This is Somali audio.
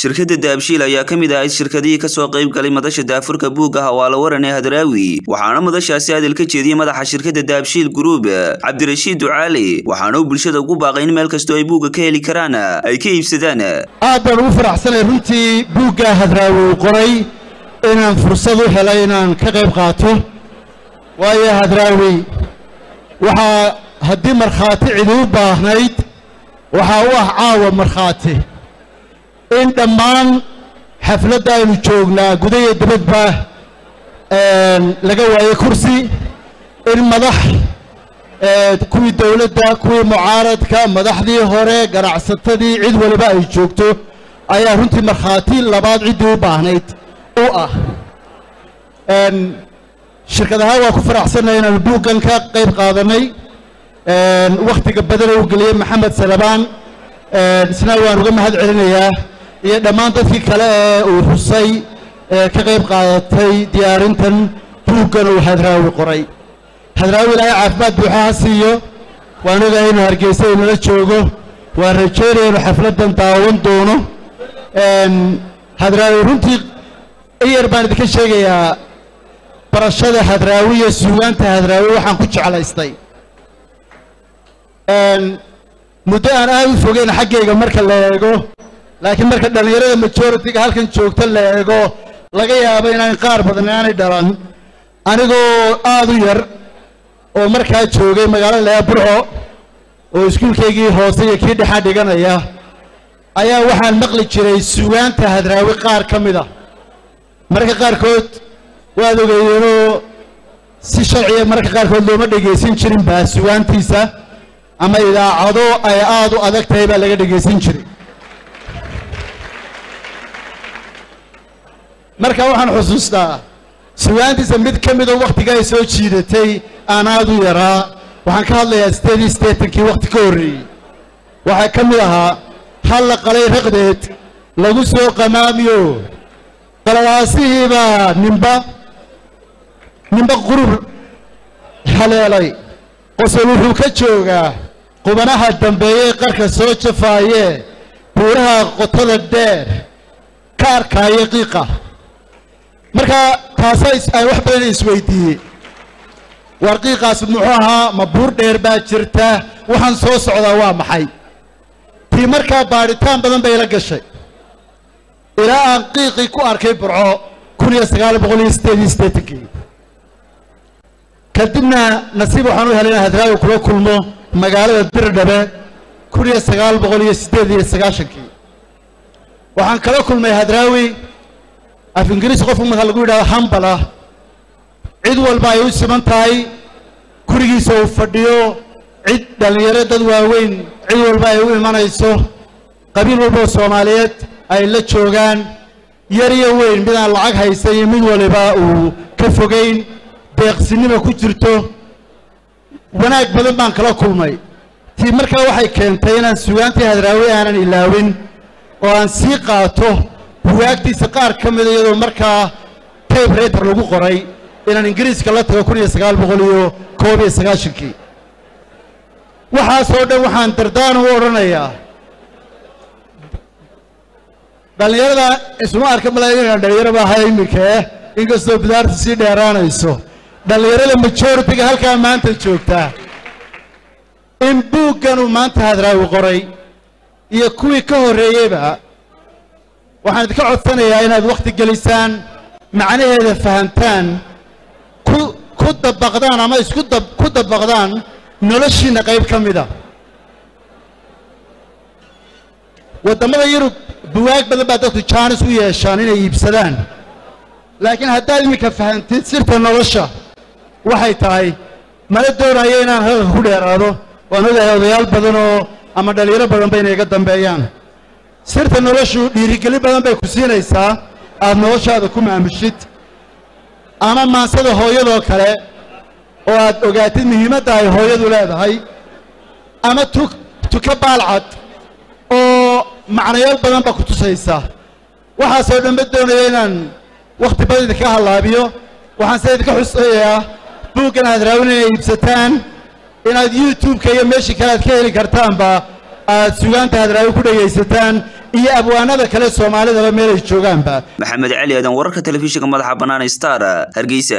shirkadda daabshiil ayaa ka mid ahayd shirkadihii ka soo qayb galay madasha daafurka buugga hawaalo waran ee hadraawi waxaana madashaasi hadal ka jeediyey madaxa shirkadda daabshiil gruub cabdirashiid ducaali waxaana uu bulshada ugu baaqay in meel kastoo ay buugga ka heli karaan ay ka iibsadaan. Aad baan ugu faraxsanay runtii buugga hadraawi uu qoray inaan fursad u helay inaan ka qayb qaato. Waayo hadraawi waxaa haddii markhaati cidi u baahnayd waxaa u ah caawa markhaati in dhammaan xafladda aynu joognaa gudahiyo dibadba laga waayo kursi in madax kuwii dowladda kuwii mucaaradka madaxdii hore ganacsatadii cid waliba ay joogto ayaa runtii markhaati labaad ciddii u baahnayd. U ah. Shirkad ahaan waa ku faraxsannahay inaanu buuggan ka qayb qaadanay. Wakhtiga badana uu geliyey maxamed salabaan isna waan uga mahad celinayaa iyo dhammaan dadkii kale ee uu xusay ee ka qayb qaadatay diyaarintan buuggan uu hadraawi qoray. Hadraawi ilaahay caafimaad buuxa ha siiyo waan ogahay inuu hargeysa inala joogo waan rajeynaya inuu xafladdan daawan doono. Hadraawi runtii in yar baan idinka sheegayaa barashada hadraawi iyo suugaanta hadraawi waxaan ku jeclaystay. Muddo aan aad u fogeyn xaggayga marka la eego laakiin marka dhallinyarada majoritiga halkan joogta la eego laga yaabo inaan qaar badan aanay dhalan. Anigoo aad u yar oo markaa joogay magaalada layaa burco oo iskuulkaygii hoose iyo kii dhexaa dhiganaya ayaa waxaan maqli jiray suugaanta hadraawi qaar ka mid a mararka qaarkood waad ogeeyeenoo si sharciya mararka qaarkood looma dhegaysan jirin baa sugaantiisa ama idaacado ay aad u adag tahay baa laga dhegaysan jiray marka waxaan xusuustaa sugaantiisa mid ka midoo wakhtiga ay soo jiidatay aan aad u yaraa. Waxaan ka hadlayaa sideedii siddeetankii wakhti ka horreeyey. Waxaa ka mid ahaa hal la qalay raqdeed lagu soo qamaamiyo qalalaasihiibaa nimba nimba qurur haleelay qosol wuxuu ka joogaa qubanaha dambeeyey qarka soo jafaayee buuraha qotada dheer ka arkaayo qiiqa marka taasa ay wax badan isweydiiyey war qiiqaas muxuu ahaa ma buur dheer baa jirta waxaan soo socdaa waa maxay? Tii markaa baadhitaan badan bay la gashay. Ilaa aan qiiqii ku arkay burco kun iyo sagaal boqol iyo siddeed iyo siddeetankii kadibna nasiib waxaan u helay inaan hadraawi kula kulmo magaalada dirdhabe kun iyo sagaal boqol iyo siddeed iyo sagaashankii waxaan kala kulmay hadraawi af ingiriis qofku marka lagu yidhahdo hambal ah cid walba ay u siman tahay gurigiisa uu fadhiyo. Cid dhallinyaro dad waaweyn cid walba ay u imanayso. Qabiil walba oo soomaaliyeed ay la joogaan. Yar iyo weyn mid aan lacag haysan iyo mid waliba uu ka fogayn deeqsinima ku jirto. Wanaag badan baan kala kulmay. Tii markaa waxay keentay inaan sugaantii hadraawi aanan ilaawin oo aan sii qaato buwaagtiisa qaar ka mida iyadoo markaa tape reter lagu qoray inaan ingiriiska la tago kun iyo sagaal boqol iyo koob iyo sagaashankii waxaasoo dhan waxaan dardaan u odhanayaa dhallinyarada isuma arka malaya inaan dhallinyaro ba ahay iminka eh? Inkastoo bidaarta sii dheeraanayso dhallinyarada majoritiga halkaa maanta joogtaa in buuggan uu maanta hadraawi qoray iyo kuwii ka horreeyeyba waxaan idinka codsanayaa inaad wakhti gelisaan macnaheeda fahamtaan ku dabaqdaan ama isku ku dabaqdaan noloshiinna qayb ka mida waddamada yurub buwaag badan baa dadku jaanis u yeeshaan inay iibsadaan. Laakiin haddaad iminka fahamtid sirta nolosha waxay tahay mana doonayo inaan halka ku dheeraado? Waan ogahay odayaal badan oo ama dhallinyaro badan ba inay iga dambeeyaan sirta noloshu dhiirigelin badan bay ku siinaysaa aad noloshaada ku maamushid ama maansada hooyadoo kale oo aad ogaatid muhiimadda ay hooyadu leedahay. Ama tu tuka baalcad oo macnayaal badan ba ku tusaysa waxaasoo dhan ma doonaya inaan wakhti badan idinka hallaabiyo. Waxaan se idinka xusayaa buuggan aad raawin inay iibsataan inaad youtube-ka iyo meeshii kale aad ka heli kartaanba aad sugaanta hadraawi ku dhegaysataan iyo abwaanada kale soomaalidaba meelay joogaanba. Maxamed cali aadan wararka telefishinka madaxa bannaan star hargeysa